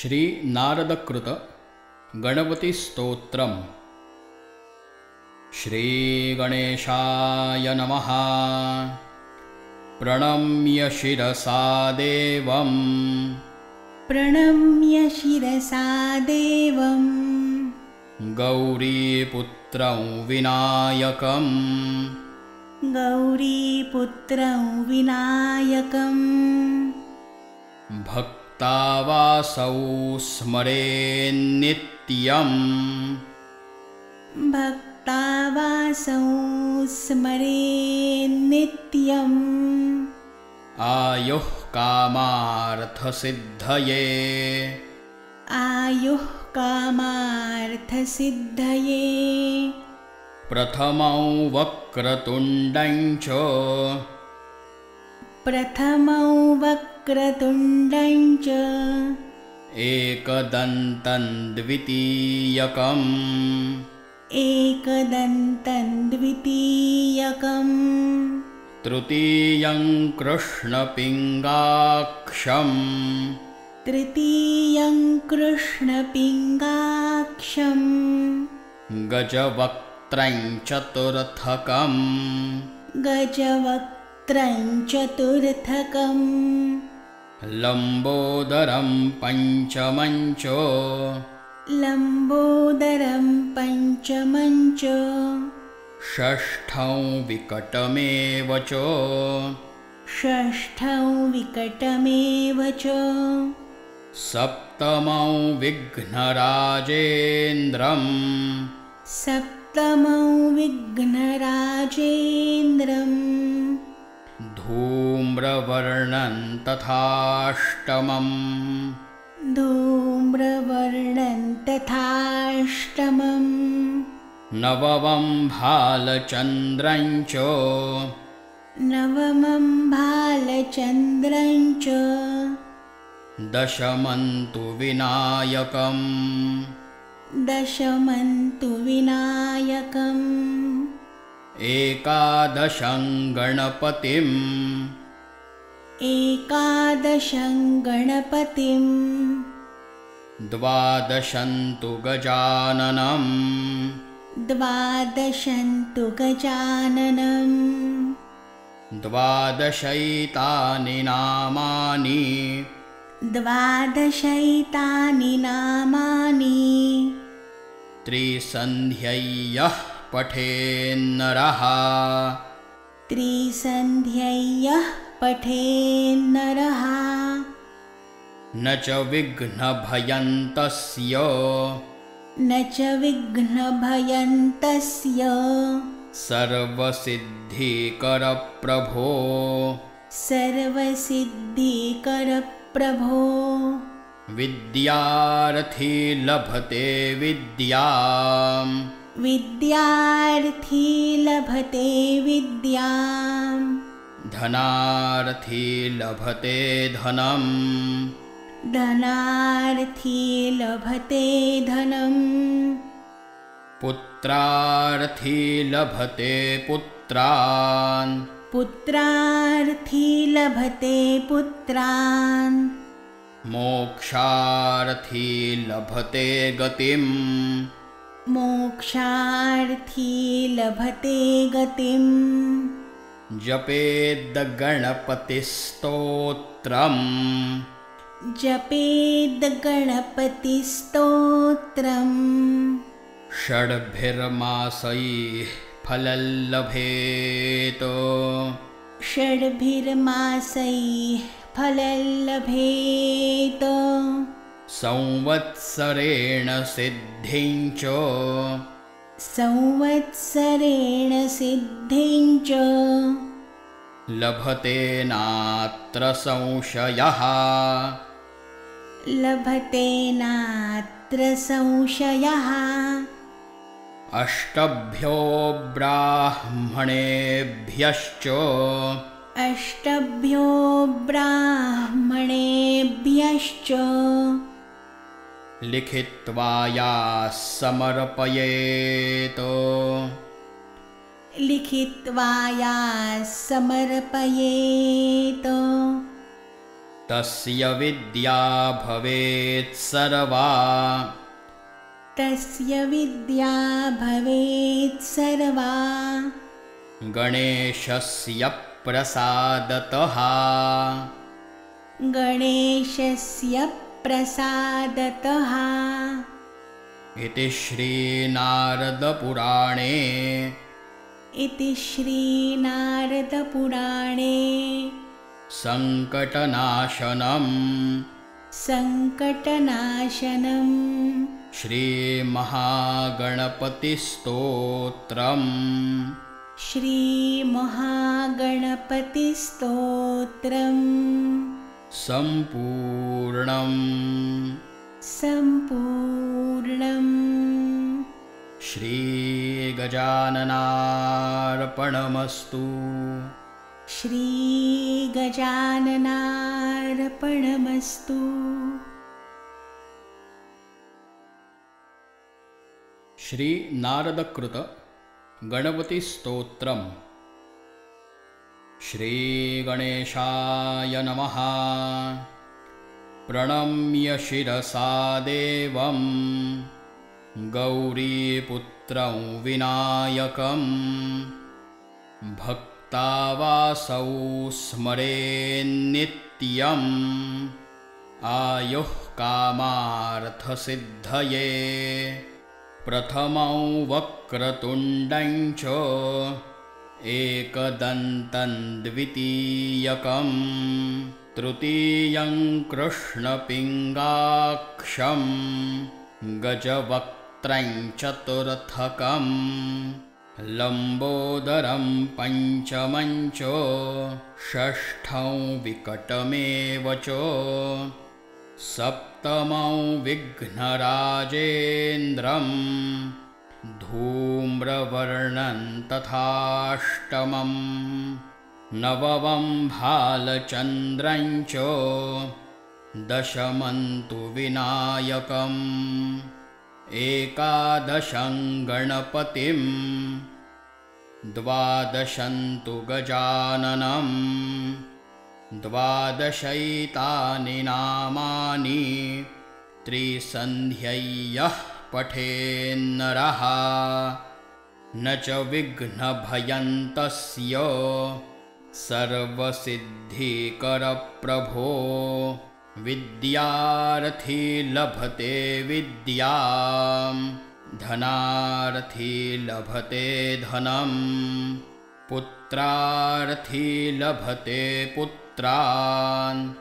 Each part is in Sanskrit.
श्रीनारदकृत गणपतिस्तोत्रम्। श्रीगणेशाय नमः। प्रणम्य शिरसा देवम्। प्रणम्य शिरसा देवम्। गौरीपुत्रं विनायकम्। गौरीपुत्रं विनायकम् भक्तावासौ स्मरेन्नित्यम्। भक्तावासौ स्मरेन्नित्यम्। आयुः कामार्थसिद्धये। आयुः कामार्थसिद्धये। प्रथमौ वक्रतुण्डं च प्रथमौ वक्रतुण्डं च एकदन्तं द्वितीयकम् एकदन्तं द्वितीयकम् तृतीयं कृष्णपिङ्गाक्षम् तृतीयं कृष्णपिङ्गाक्षम् गजवक्त्रं चतुर्थकम् गजवक्त्रं चतुर्थकम्। लम्बोदरं पञ्चमं च लम्बोदरं पञ्चमञ्च। षष्ठं विकटमेव च। षष्ठं विकटमेव च। सप्तमं विघ्नराजेन्द्रम्। सप्तमौ विघ्नराजेन्द्रम् धूम्रवर्णं तथाष्टमम्। धूम्रवर्णं तथाष्टमम्। नवमं भालचन्द्रं च नवमं भालचन्द्रं च दशमं तु विनायकम्। दशमं तु विनायकम् एकादशं गणपतिम्। एकादशं गणपतिम्। द्वादशं तु गजाननम्। द्वादशं तु गजाननम्। द्वादशैतानि नामानि। द्वादशैतानि नामानि। त्रिसन्ध्यय्यः पठेन्नरः। त्रिसन्ध्यय्यः पठेन्नरः। न च विघ्नभयन्तस्य। न च विघ्नभयन्तस्य। सर्वसिद्धिकरप्रभो। सर्वसिद्धिकरप्रभो। विद्यार्थी लभते विद्याम् विद्यार्थी लभते विद्याम् धनार्थी लभते धनम्। धनार्थी लभते धनम्। पुत्रार्थी लभते पुत्रान्। पुत्रार्थी लभते पुत्रान्। मोक्षार्थी लभते गतिम् मोक्षार्थी लभते गतिम्। जपेद्गणपतिस्तोत्रम्। जपेद्गणपतिस्तोत्रम्। षड्भिर्मासैः फलल्लभेत। षड्भिर्मासैः फलल्लभेत संवत्सरेण सिद्धिं च संवत्सरेण सिद्धिं च लभते नात्र संशयः। लभते नात्र संशयः। अष्टभ्यो ब्राह्मणेभ्यश्च। अष्टभ्यो ब्राह्मणेभ्यश्च लिखित्वा याः समर्पयेत्। लिखित्वा या समर्पयेत्। तस्य विद्या भवेत् सर्वा। तस्य विद्या भवेत् सर्वा। गणेशस्य प्रसादतः। गणेशस्य प्रसादतः। इति श्रीनारदपुराणे। इति श्रीनारदपुराणे। सङ्कटनाशनम्। सङ्कटनाशनम्। श्रीमहागणपतिस्तोत्रम्। श्रीमहागणपतिस्तोत्रम् सम्पूर्णम्। सम्पूर्णम्। श्रीगजाननार्पणमस्तु। श्रीगजाननार्पणमस्तु। श्रीनारदकृत गणपतिस्तोत्रम् श्रीगणेशाय नमः। प्रणम्य शिरसा देवं गौरीपुत्रं विनायकं भक्तावासौ स्मरेन्नित्यम्। आयुः कामार्थसिद्धये। प्रथमौ वक्रतुण्डं च एकदन्तं द्वितीयकं तृतीयं कृष्णपिङ्गाक्षं गजवक्त्रं चतुर्थकं लम्बोदरं पञ्चमं च षष्ठं विकटमेव च सप्तमौ विघ्नराजेन्द्रं धूम्रवर्णं तथाष्टमं नवमं भालचन्द्रं च दशमं तु विनायकम् एकादशं गणपतिं द्वादशं तु गजाननम् द्वादशैतानि नामानि त्रिसन्ध्यय्यः पठेन्नरः। न च विघ्नभयन्तस्य। सर्वसिद्धिकरप्रभो। विद्यार्थी लभते विद्यां। धनार्थी लभते धनम् पुत्रार्थी लभते पुत्रान्।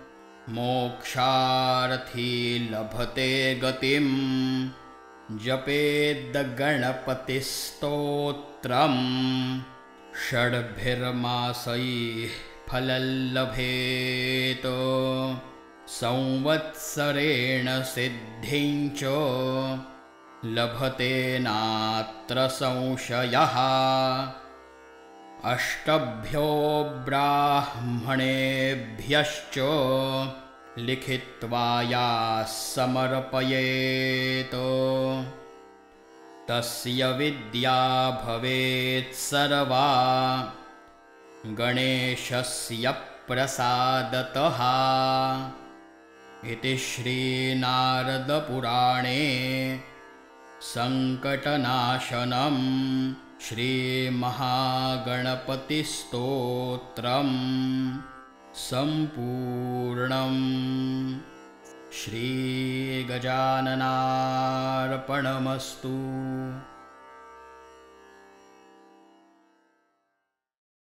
मोक्षार्थी लभते गतिं जपेद्गणपतिस्तोत्रं षड्भिर्मासैः फलल्लभेत संवत्सरेण सिद्धिं च लभते नात्र संशयः। अष्टभ्यो ब्राह्मणेभ्यश्च लिखित्वा याः समर्पयेत्। तस्य विद्या भवेत् सर्वा। गणेशस्य प्रसादतः। इति श्रीनारदपुराणे सङ्कटनाशनं श्रीमहागणपतिस्तोत्रम् सम्पूर्णम्। श्रीगजाननार्पणमस्तु